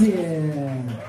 Yeah.